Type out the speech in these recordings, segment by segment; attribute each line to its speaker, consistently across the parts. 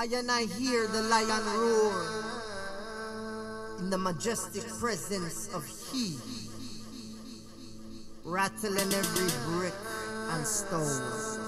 Speaker 1: I and I hear the lion roar in the majestic presence of He, rattling every brick and stone.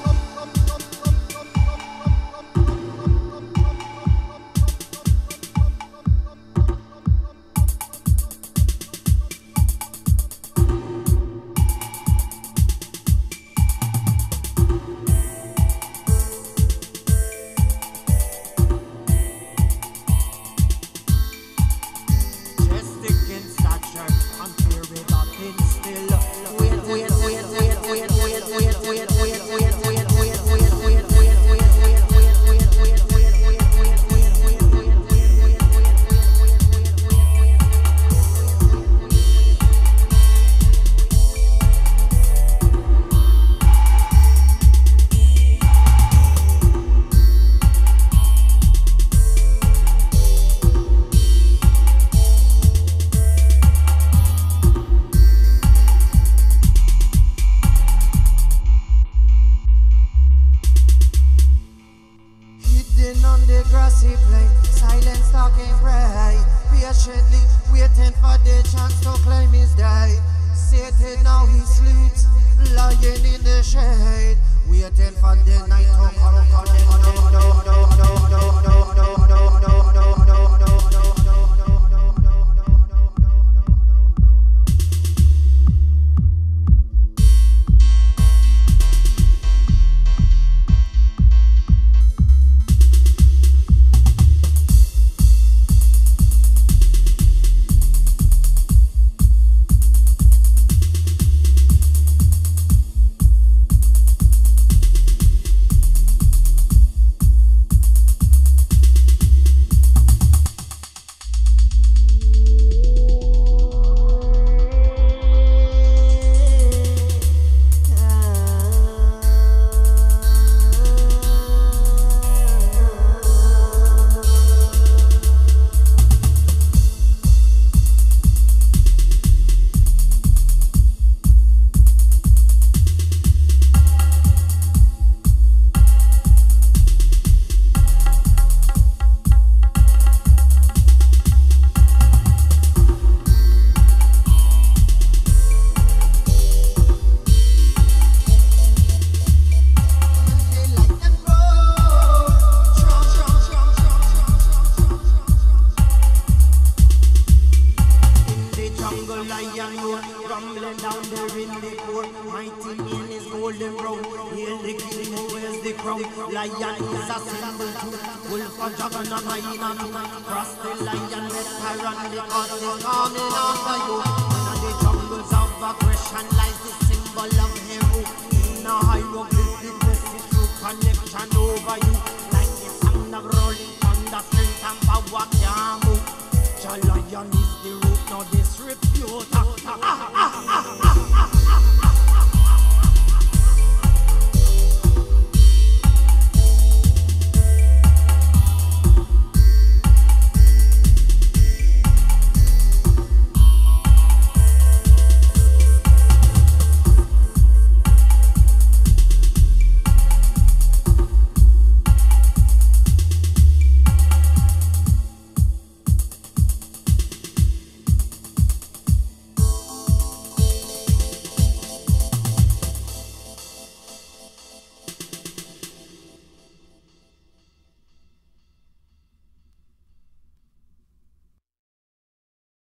Speaker 1: silence talking prey. Patiently waiting for the chance to claim his day. Satan now he sleeps, lying in the shade, waiting for the night to come. In jungle, lion roar, rumbling down there in the court. Mighty man is golden brown. Hail the king who wears the crown. Lion is a symbol too. Wolf a dragon, a hyena. Cross the lion, her run because it's coming after you.